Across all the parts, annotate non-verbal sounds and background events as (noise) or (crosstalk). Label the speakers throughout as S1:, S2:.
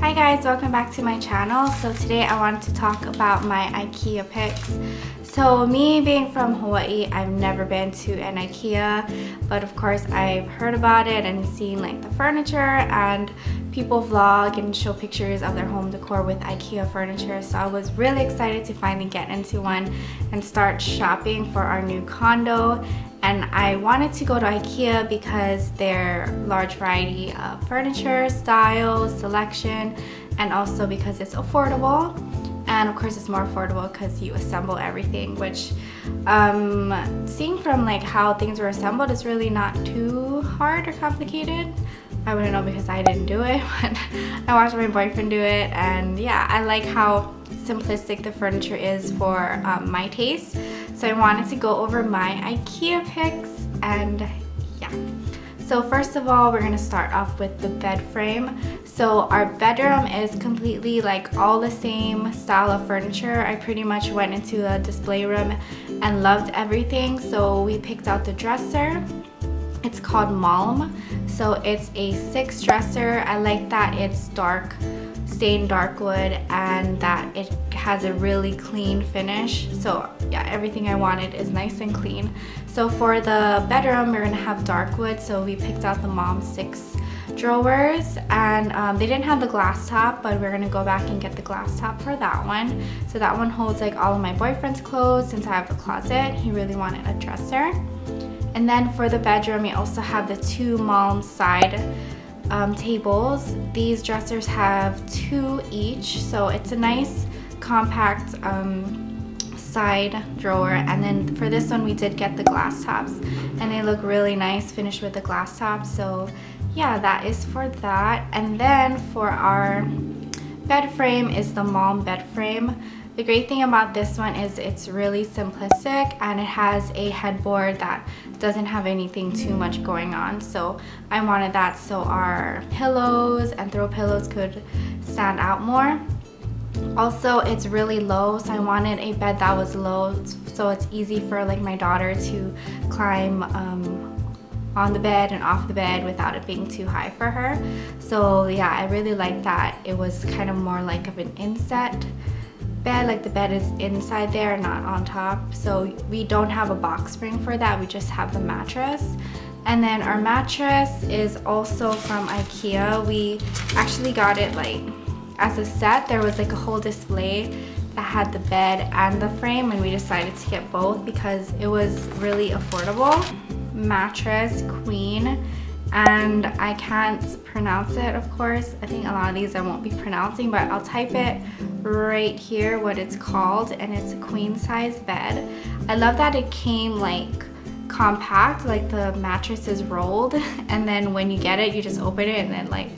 S1: Hi guys, welcome back to my channel. So today I wanted to talk about my IKEA picks. So me being from Hawaii, I've never been to an IKEA, but of course I've heard about it and seen like the furniture and people vlog and show pictures of their home decor with IKEA furniture. So I was really excited to finally get into one and start shopping for our new condo and I wanted to go to Ikea because their large variety of furniture, styles, selection, and also because it's affordable. And of course it's more affordable because you assemble everything, which um, seeing from like how things were assembled is really not too hard or complicated. I wouldn't know because I didn't do it, (laughs) but I watched my boyfriend do it and yeah, I like how simplistic the furniture is for um, my taste. So I wanted to go over my IKEA picks and yeah. So first of all, we're gonna start off with the bed frame. So our bedroom is completely like all the same style of furniture. I pretty much went into a display room and loved everything. So we picked out the dresser. It's called Malm. So it's a six dresser. I like that it's dark stained dark wood and that it has a really clean finish. So yeah everything I wanted is nice and clean. So for the bedroom we're gonna have dark wood. So we picked out the Malm 6 drawers and um, they didn't have the glass top but we're gonna go back and get the glass top for that one. So that one holds like all of my boyfriend's clothes since I have a closet. He really wanted a dresser. And then for the bedroom we also have the two Malm side um, tables. These dressers have two each, so it's a nice compact um, side drawer. And then for this one, we did get the glass tops, and they look really nice, finished with the glass tops. So yeah, that is for that. And then for our bed frame is the Malm bed frame. The great thing about this one is it's really simplistic and it has a headboard that doesn't have anything too much going on. So I wanted that so our pillows and throw pillows could stand out more. Also, it's really low, so I wanted a bed that was low so it's easy for like my daughter to climb um, on the bed and off the bed without it being too high for her. So yeah, I really like that. It was kind of more like of an inset bed like the bed is inside there not on top. So we don't have a box spring for that we just have the mattress. And then our mattress is also from Ikea. We actually got it like as a set. There was like a whole display that had the bed and the frame and we decided to get both because it was really affordable. Mattress queen and I can't pronounce it of course. I think a lot of these I won't be pronouncing but I'll type it right here what it's called and it's a queen size bed. I love that it came like compact like the mattress is rolled (laughs) and then when you get it you just open it and then like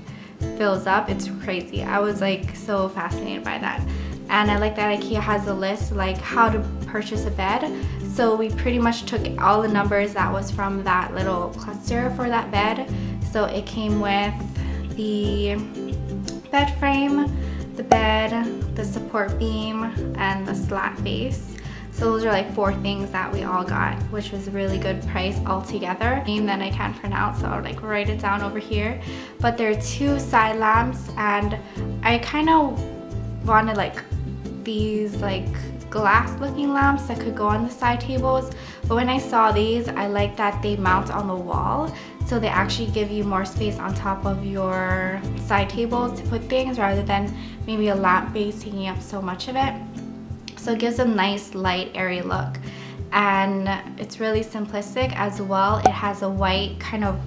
S1: fills up. It's crazy. I was like so fascinated by that. And I like that IKEA has a list like how to purchase a bed so we pretty much took all the numbers that was from that little cluster for that bed so it came with the bed frame the bed the support beam and the slat base so those are like four things that we all got, which was a really good price altogether. Name that I can't pronounce, so I'll like write it down over here. But there are two side lamps and I kind of wanted like these like glass looking lamps that could go on the side tables but when I saw these I like that they mount on the wall so they actually give you more space on top of your side tables to put things rather than maybe a lamp base taking up so much of it. So it gives a nice light airy look. And it's really simplistic as well. It has a white kind of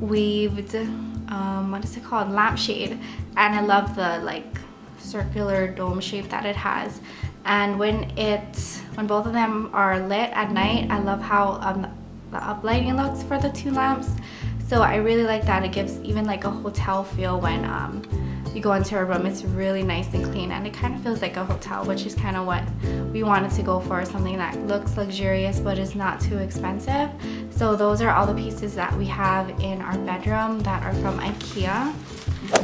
S1: weaved um, what is it called? Lampshade. And I love the like circular dome shape that it has and when it when both of them are lit at night I love how um, the uplighting looks for the two lamps. So I really like that. It gives even like a hotel feel when um, you go into a room. It's really nice and clean and it kind of feels like a hotel which is kind of what we wanted to go for something that looks luxurious but is not too expensive. So those are all the pieces that we have in our bedroom that are from Ikea.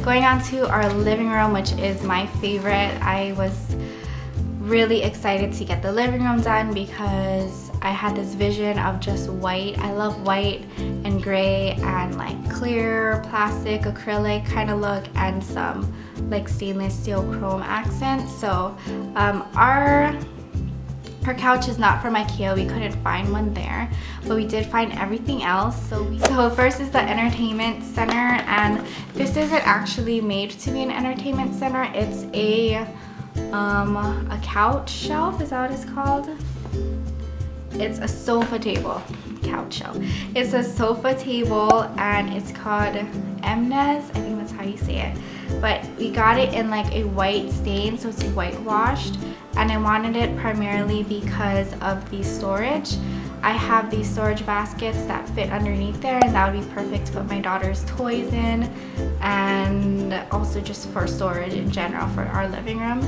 S1: Going on to our living room which is my favorite. I was really excited to get the living room done because I had this vision of just white. I love white and gray and like clear plastic acrylic kind of look and some like stainless steel chrome accents so um, our her couch is not from Ikea. We couldn't find one there, but we did find everything else. So, we, so first is the entertainment center, and this isn't actually made to be an entertainment center. It's a um, a couch shelf. Is that what it's called? It's a sofa table couch shelf. It's a sofa table, and it's called Emnes. I think that's how you say it. But we got it in like a white stain, so it's whitewashed and I wanted it primarily because of the storage. I have these storage baskets that fit underneath there and that would be perfect to put my daughter's toys in and also just for storage in general for our living room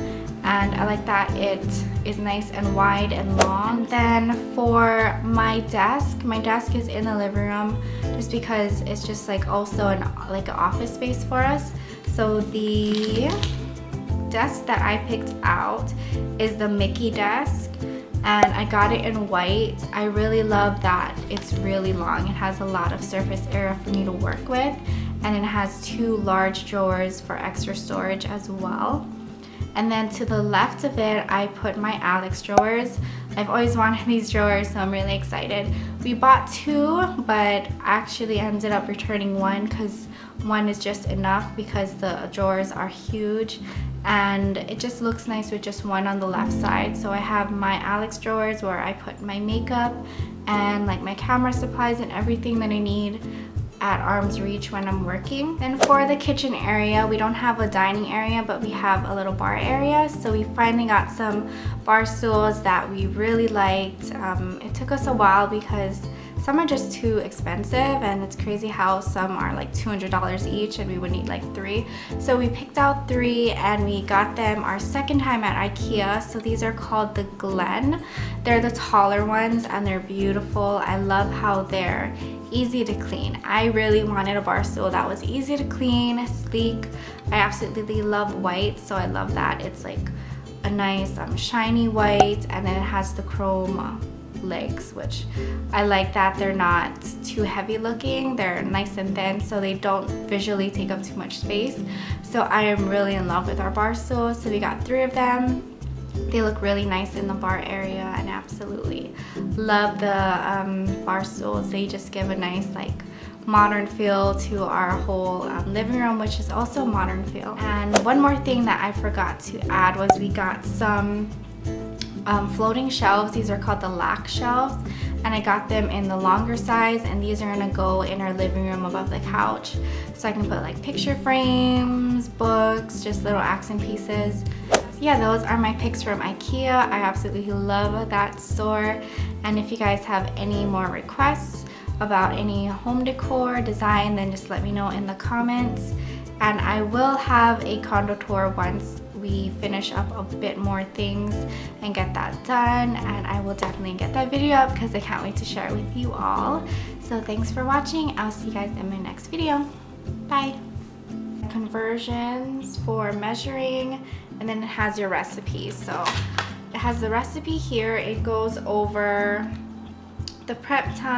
S1: and I like that it is nice and wide and long. Then for my desk, my desk is in the living room just because it's just like also an like an office space for us. So the desk that I picked out is the Micke desk and I got it in white. I really love that it's really long. It has a lot of surface area for me to work with and it has two large drawers for extra storage as well. And then to the left of it, I put my Alex drawers. I've always (laughs) wanted these drawers, so I'm really excited. We bought two, but actually ended up returning one because one is just enough because the drawers are huge and it just looks nice with just one on the left side. So I have my Alex drawers where I put my makeup and like my camera supplies and everything that I need at arm's reach when I'm working. Then for the kitchen area, we don't have a dining area, but we have a little bar area. So we finally got some bar stools that we really liked. Um, it took us a while because some are just too expensive and it's crazy how some are like $200 each and we would need like three. So we picked out three and we got them our second time at Ikea. So these are called the Glenn. They're the taller ones and they're beautiful. I love how they're easy to clean. I really wanted a bar stool that was easy to clean, sleek. I absolutely love white, so I love that. It's like a nice um, shiny white and then it has the chrome legs, which I like that they're not too heavy looking. They're nice and thin, so they don't visually take up too much space. So I am really in love with our bar stools. So we got three of them. They look really nice in the bar area and absolutely love the um, bar stools. They just give a nice like modern feel to our whole um, living room which is also modern feel and one more thing that I forgot to add was we got some um, floating shelves. These are called the LACK shelves and I got them in the longer size and these are gonna go in our living room above the couch. So I can put like picture frames, books, just little accent pieces. yeah, those are my picks from Ikea. I absolutely love that store. And if you guys have any more requests about any home decor design, then just let me know in the comments. And I will have a condo tour once we finish up a bit more things and get that done and I will definitely get that video up because I can't wait to share it with you all. So thanks for watching. I'll see you guys in my next video. Bye. Conversions for measuring and then it has your recipes. So it has the recipe here. It goes over the prep time